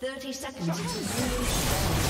30 seconds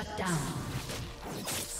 Shut down.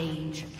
Rampage.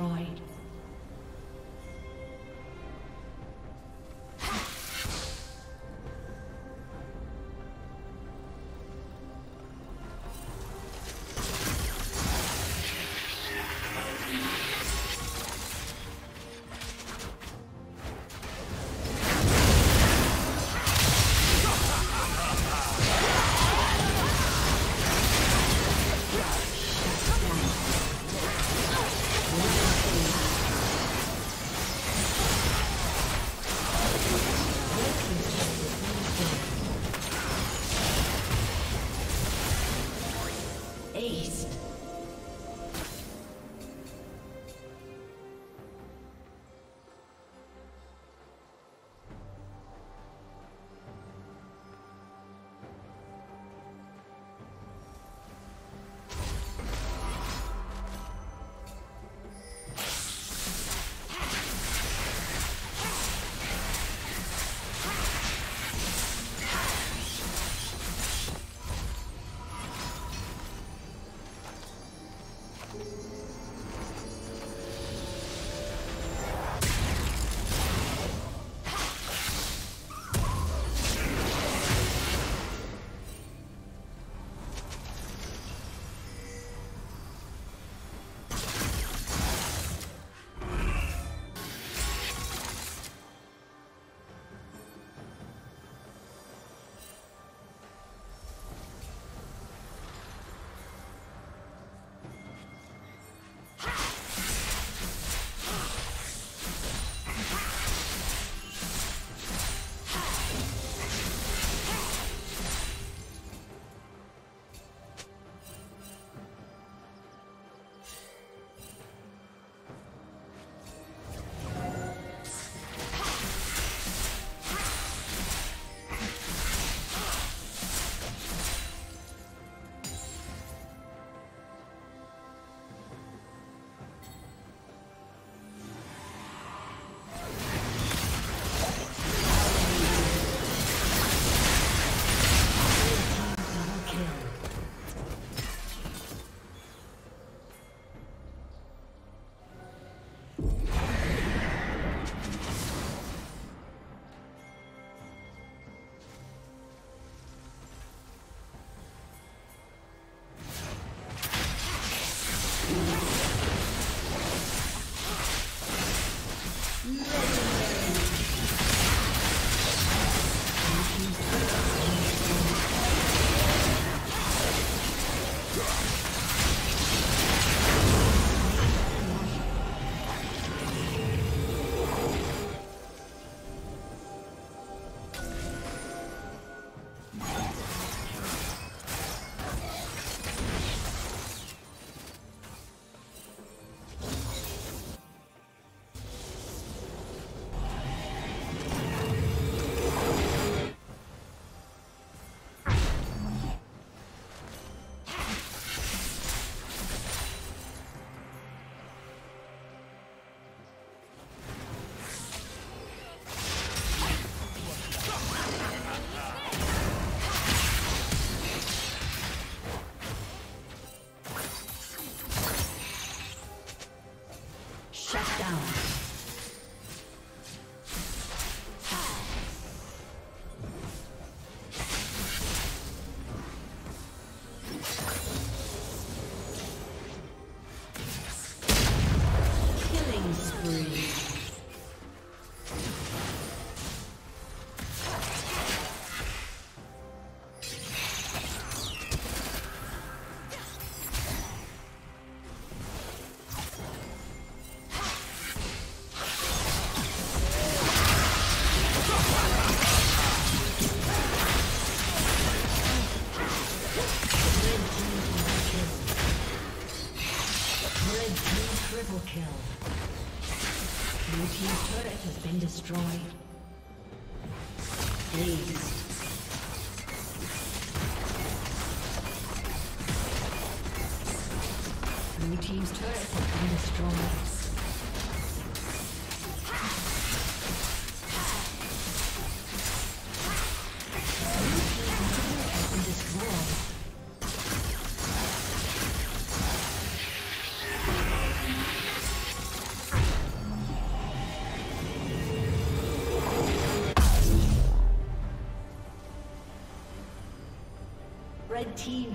Destroyed. Destroyed.